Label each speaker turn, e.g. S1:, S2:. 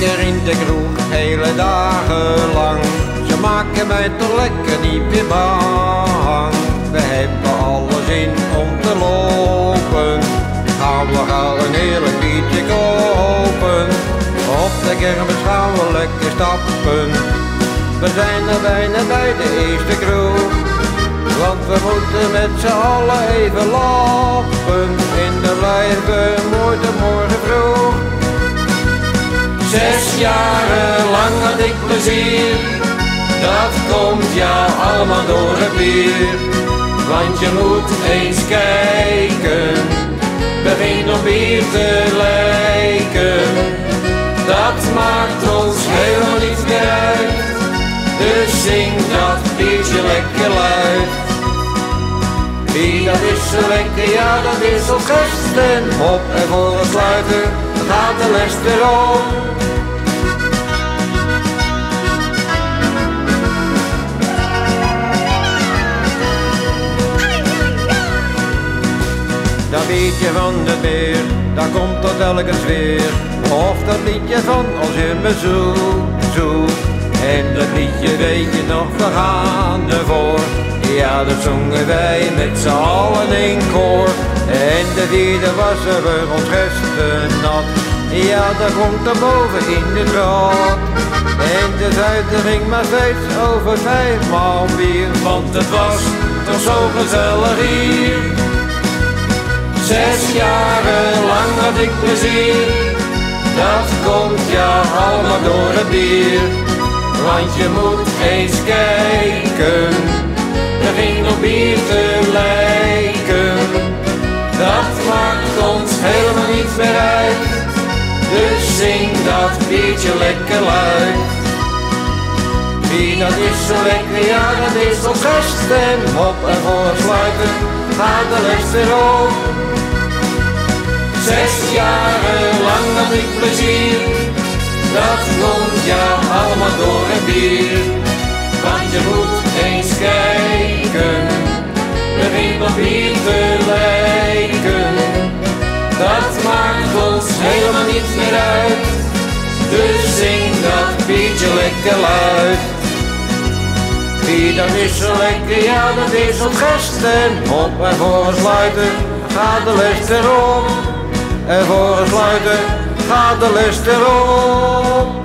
S1: In de kroeg, hele dagen lang. Ze maken mij toch lekker niet meer bang. We hebben alles in om te lopen. Gaan we gauw een heerlijk biertje kopen. Op de kermis gaan we lekker stappen. We zijn er bijna bij de eerste kroeg. Want we moeten met z'n allen even lappen. En dan blijven mooi Dat komt ja allemaal door het bier. Want je moet eens kijken. Begin op bier te lijken. Dat maakt ons helemaal niet meer uit. Dus zing dat biertje lekker luid. Wie dat is zo lekker, ja dat is ons gasten. Op en voor het sluiten, gaat de les weer om. Dat liedje van het meer, dat komt tot elke sfeer. Of dat liedje van als je me zoekt. En dat liedje weet je nog, we gaan ervoor. Ja, dat zongen wij met z'n allen in koor. En de vierde was er weer ons nat. Ja, daar komt er boven in de trap. En de vijfde ging maar steeds over vijfmaal bier. Want het was toch zo gezellig hier. Zes jaren lang had ik plezier. Dat komt ja allemaal door het bier. Want je moet eens kijken. Begin op bier te lijken. Dat maakt ons helemaal niet meer uit. Dus zing dat biertje lekker luid. Wie dat is zo lekker, ja dat is ons gasten. Op en voor sluiten, weer op. Zes jaren lang had ik plezier. Dat komt ja allemaal door het bier. Want je moet eens kijken. Begin op bier te lijken. Dat maakt ons helemaal niet meer uit. Dus zing dat biertje lekker luid. Wie dat is zo lekker, ja dat is ons gasten. Op en voor het sluiten, gaat de les erop. En voor het sluiten, gaat de les erop.